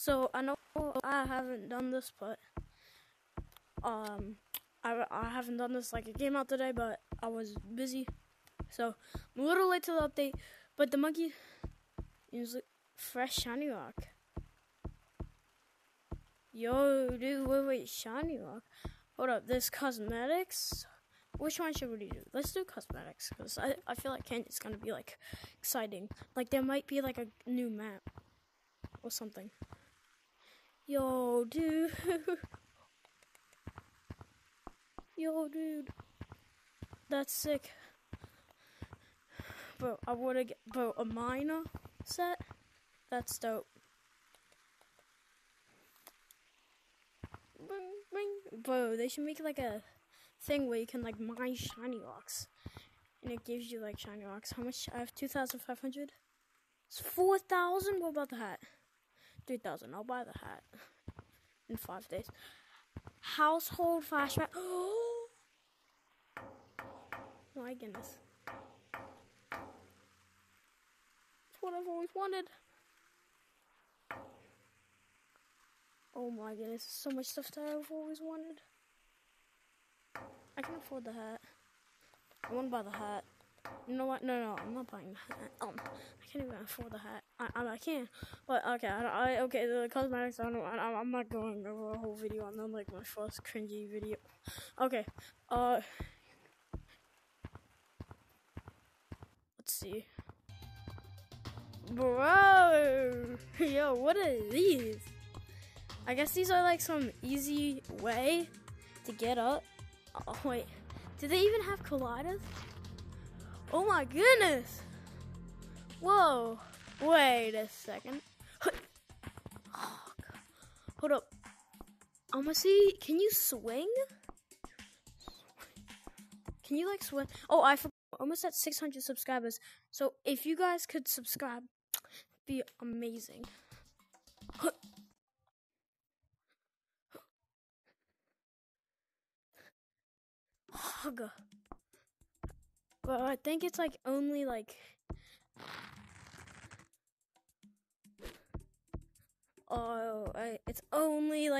So I know I haven't done this, but um, I I haven't done this like a game out today, but I was busy, so I'm a little late to the update. But the monkey is fresh shiny rock. Yo, dude, wait, wait, shiny rock. Hold up, there's cosmetics. Which one should we do? Let's do cosmetics because I, I feel like Kent is gonna be like exciting. Like there might be like a new map or something. Yo, dude. Yo, dude. That's sick. Bro, I wanna get bro a miner set. That's dope. Bro, they should make like a thing where you can like mine shiny rocks. And it gives you like shiny rocks. How much? I have 2,500. It's 4,000? What about the hat? 3,000. I'll buy the hat in five days. Household flashback. Oh my goodness. It's what I've always wanted. Oh my goodness, so much stuff that I've always wanted. I can afford the hat. I want to buy the hat. You know what? No, no, I'm not buying the hat. Um, I can't even afford the hat. I, I, I can, but okay, I, I okay. The cosmetics. I don't. I, I'm not going over a whole video on them, like my first cringy video. Okay. Uh. Let's see. Bro, yo, what are these? I guess these are like some easy way to get up. Oh, wait. Do they even have colliders? Oh my goodness! Whoa. Wait a second. Oh, Hold up. I'm gonna see. Can you swing? Can you like swing? Oh, I forgot. Almost at 600 subscribers. So if you guys could subscribe, be amazing. Hugga. Well, I think it's like only like.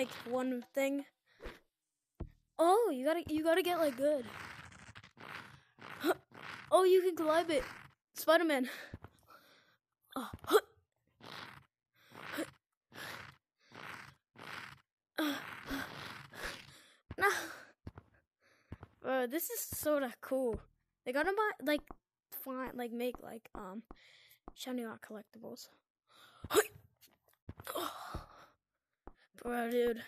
Like one thing. Oh, you gotta you gotta get like good. Oh, you can climb it, Spider Man. Oh. No. Bro, this is sorta cool. They gotta buy like find like make like um shiny rock collectibles. Bro, dude.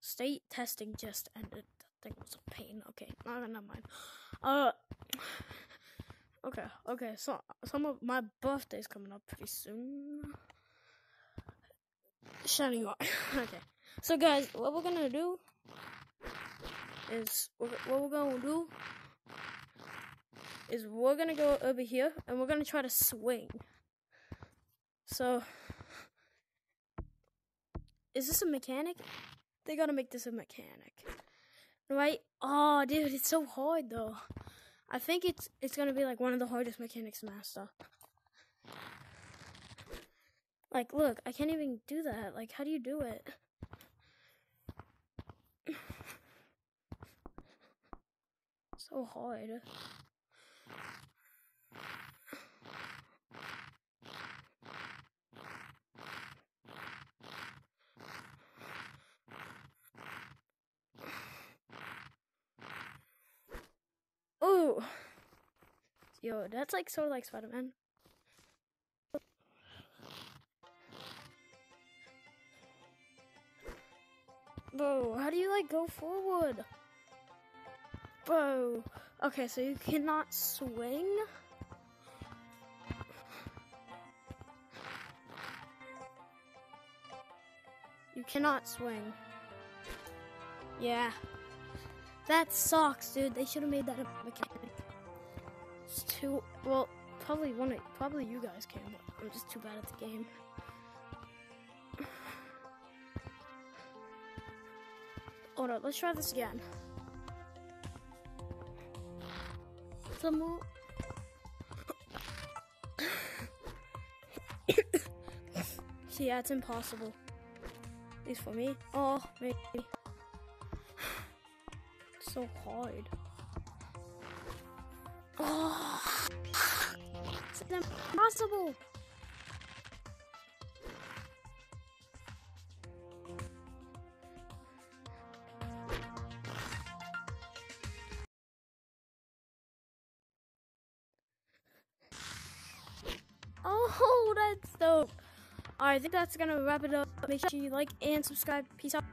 State testing just ended. That thing was a pain. Okay, no, never mind. Uh, okay, okay. So some of my birthday's coming up pretty soon. Shiny rock. okay. So guys, what we're gonna do is what we're gonna do is we're gonna go over here and we're gonna try to swing. So, is this a mechanic? They gotta make this a mechanic, right? Oh, dude, it's so hard though. I think it's it's gonna be like one of the hardest mechanics master. Like, look, I can't even do that. Like, how do you do it? so hard. Yo, that's like sort of like Spider Man. Bro, how do you like go forward? Bro. Okay, so you cannot swing? You cannot swing. Yeah. That sucks, dude. They should have made that a mechanic. It's too well. Probably one. Of, probably you guys can. But I'm just too bad at the game. Hold on. Let's try this again. Some more. See, yeah, it's impossible. At least for me. Oh, maybe. So hard. Oh, it's impossible. Oh, that's dope. Alright, I think that's gonna wrap it up. Make sure you like and subscribe. Peace out.